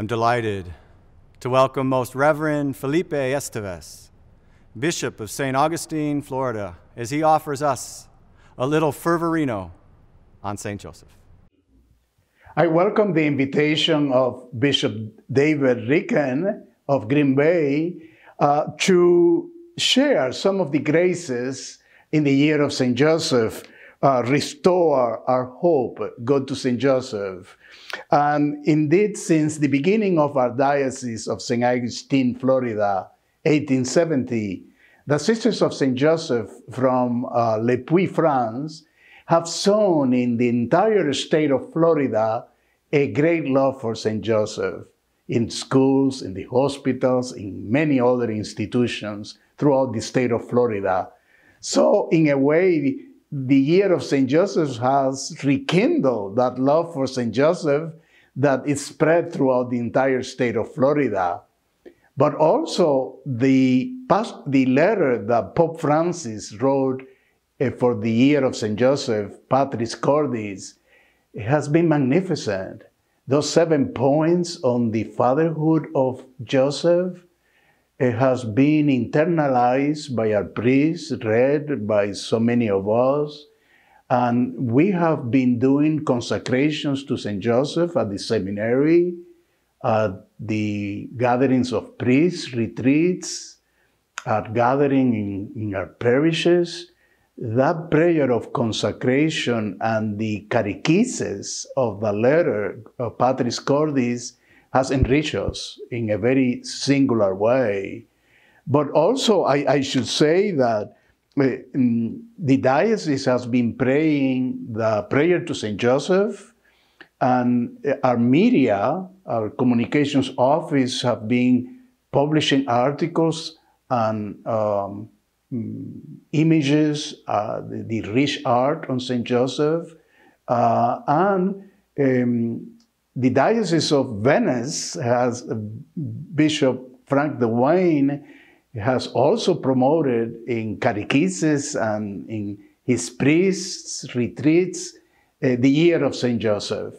I'm delighted to welcome Most Reverend Felipe Estevez, Bishop of St. Augustine, Florida, as he offers us a little fervorino on St. Joseph. I welcome the invitation of Bishop David Ricken of Green Bay uh, to share some of the graces in the year of St. Joseph, uh, restore our hope, go to St. Joseph. And indeed, since the beginning of our Diocese of St. Augustine, Florida, 1870, the Sisters of St. Joseph from uh, Le Puy, France, have sown in the entire state of Florida a great love for St. Joseph in schools, in the hospitals, in many other institutions throughout the state of Florida. So, in a way, the year of St. Joseph has rekindled that love for St. Joseph that is spread throughout the entire state of Florida. But also the, past, the letter that Pope Francis wrote uh, for the year of St. Joseph, Patris Cordis, has been magnificent. Those seven points on the fatherhood of Joseph it has been internalized by our priests, read by so many of us. And we have been doing consecrations to St. Joseph at the seminary, at the gatherings of priests, retreats, at gathering in, in our parishes. That prayer of consecration and the catechesis of the letter of Patris Cordis has enriched us in a very singular way. But also, I, I should say that uh, the diocese has been praying the prayer to St. Joseph, and our media, our communications office, have been publishing articles and um, images, uh, the, the, rich art on St. Joseph, uh, and um, the Diocese of Venice has Bishop Frank Dewane has also promoted in catechesis and in his priests' retreats uh, the year of St. Joseph.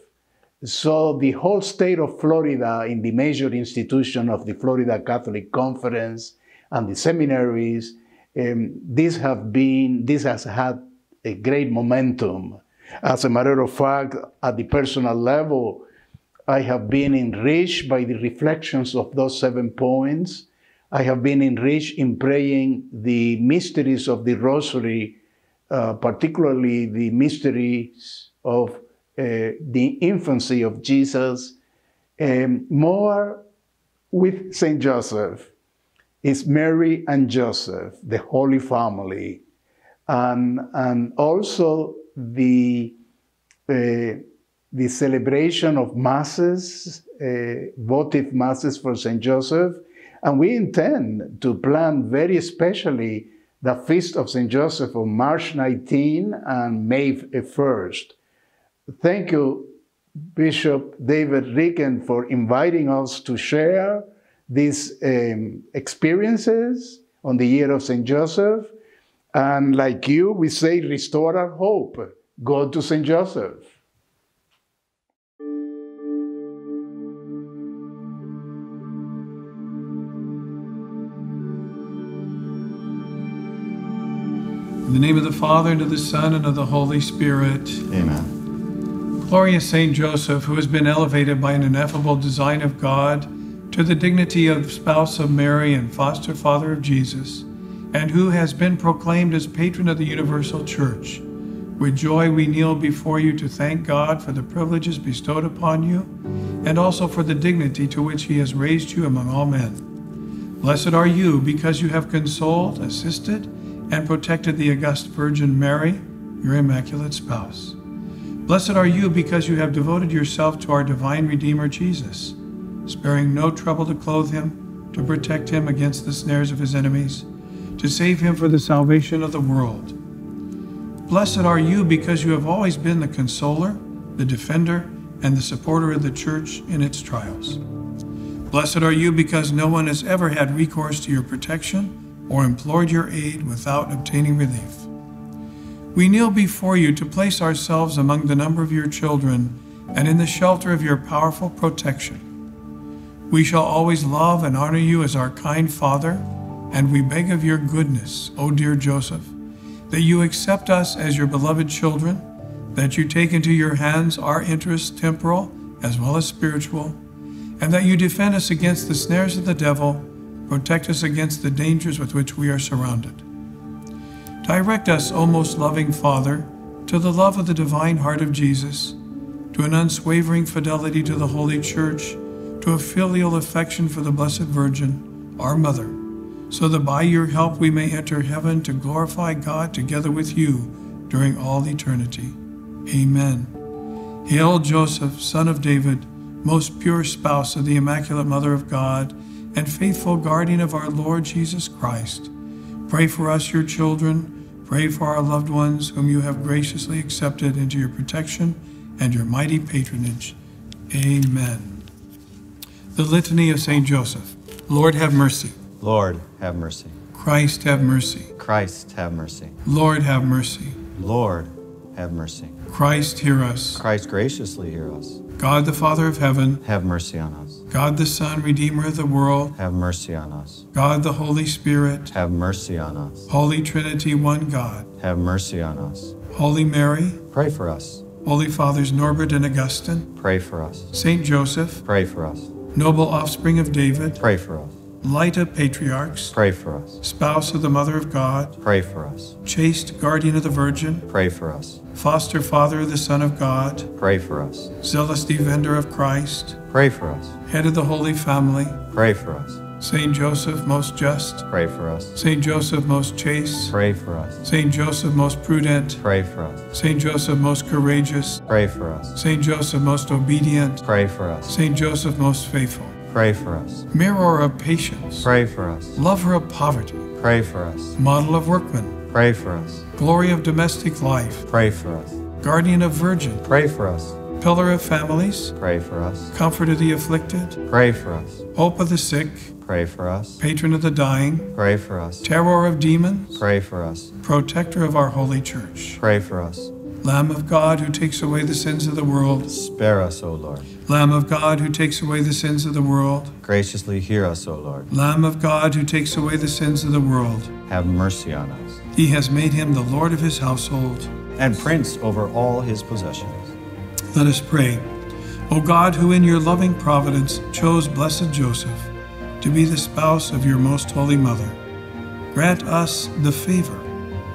So the whole state of Florida, in the major institution of the Florida Catholic Conference and the seminaries, um, this have been this has had a great momentum. As a matter of fact, at the personal level, I have been enriched by the reflections of those seven points. I have been enriched in praying the mysteries of the Rosary, uh, particularly the mysteries of uh, the infancy of Jesus, um, more with Saint Joseph. Is Mary and Joseph, the Holy Family, and, and also the uh, the celebration of masses, uh, votive masses for St. Joseph, and we intend to plan very especially the Feast of St. Joseph on March 19 and May 1st. Thank you, Bishop David Ricken, for inviting us to share these um, experiences on the year of St. Joseph. And like you, we say, restore our hope. Go to St. Joseph. Name of the Father, and of the Son, and of the Holy Spirit. Amen. Glorious Saint Joseph, who has been elevated by an ineffable design of God to the dignity of spouse of Mary and foster father of Jesus, and who has been proclaimed as patron of the universal church. With joy we kneel before you to thank God for the privileges bestowed upon you, and also for the dignity to which he has raised you among all men. Blessed are you because you have consoled, assisted, and protected the august Virgin Mary, your immaculate spouse. Blessed are you because you have devoted yourself to our divine Redeemer Jesus, sparing no trouble to clothe him, to protect him against the snares of his enemies, to save him for the salvation of the world. Blessed are you because you have always been the consoler, the defender, and the supporter of the church in its trials. Blessed are you because no one has ever had recourse to your protection or implored your aid without obtaining relief. We kneel before you to place ourselves among the number of your children and in the shelter of your powerful protection. We shall always love and honor you as our kind Father, and we beg of your goodness, O dear Joseph, that you accept us as your beloved children, that you take into your hands our interests, temporal as well as spiritual, and that you defend us against the snares of the devil, protect us against the dangers with which we are surrounded. Direct us, O most loving Father, to the love of the divine heart of Jesus, to an unswavering fidelity to the Holy Church, to a filial affection for the Blessed Virgin, our Mother, so that by your help we may enter heaven to glorify God together with you during all eternity. Amen. Hail, Joseph, son of David, most pure spouse of the Immaculate Mother of God, and faithful guardian of our Lord Jesus Christ. Pray for us, your children. Pray for our loved ones whom you have graciously accepted into your protection and your mighty patronage. Amen. The Litany of St. Joseph. Lord have mercy. Lord, have mercy. Christ have mercy. Christ, have mercy. Lord have mercy. Lord, have mercy. Christ hear us. Christ, graciously hear us. God the Father of heaven, Have mercy on us. God the Son, Redeemer of the world, Have mercy on us. God the Holy Spirit, Have mercy on us. Holy Trinity, one God, Have mercy on us. Holy Mary, Pray for us. Holy Fathers Norbert and Augustine, Pray for us. Saint Joseph, Pray for us. noble offspring of David, Pray for us. Light of patriarchs, Pray for us. spouse of the Mother of God, Pray for us. chaste guardian of the Virgin, Pray for us. foster father of the Son of God, Pray for us. zealous defender of Christ, Pray for us. head of the Holy Family, Pray for us. Saint Joseph most just, Pray for us. Saint Joseph most chaste, Pray for us. Saint Joseph most prudent, Pray for us. Saint Joseph most courageous, Pray for us. Saint Joseph most obedient, Pray for us. Saint Joseph most faithful, Pray for us. mirror of patience, Pray for us. lover of poverty, Pray for us. model of workmen, Pray for us. glory of domestic life, Pray for us. guardian of virgin, Pray for us. pillar of families, Pray for us. comfort of the afflicted, Pray for us. hope of the sick, Pray for us. patron of the dying, Pray for us. terror of demons, Pray for us. protector of our holy church, Pray for us. Lamb of God who takes away the sins of the world, Spare us, O Lord. Lamb of God who takes away the sins of the world, Graciously hear us, O Lord. Lamb of God who takes away the sins of the world. Have mercy on us. He has made him the Lord of his household. And prince over all his possessions. Let us pray. O God, who in your loving providence chose blessed Joseph to be the spouse of your most holy mother, grant us the favor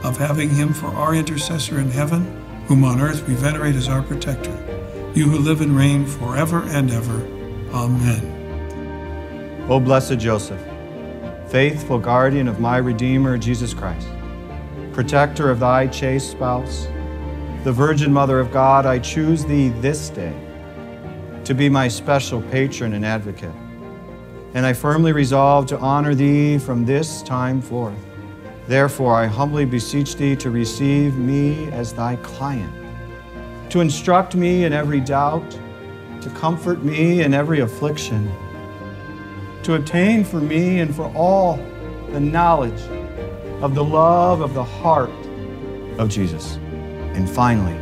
of having him for our intercessor in heaven, whom on earth we venerate as our protector. You who live and reign forever and ever. Amen. O blessed Joseph, faithful guardian of my Redeemer, Jesus Christ, protector of thy chaste spouse, the Virgin Mother of God, I choose thee this day to be my special patron and advocate. And I firmly resolve to honor thee from this time forth. Therefore, I humbly beseech thee to receive me as thy client, to instruct me in every doubt, to comfort me in every affliction to obtain for me and for all the knowledge of the love of the heart of Jesus. And finally,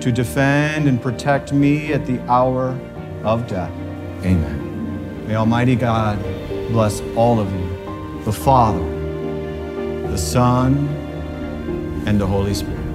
to defend and protect me at the hour of death. Amen. May Almighty God bless all of you, the Father, the Son, and the Holy Spirit.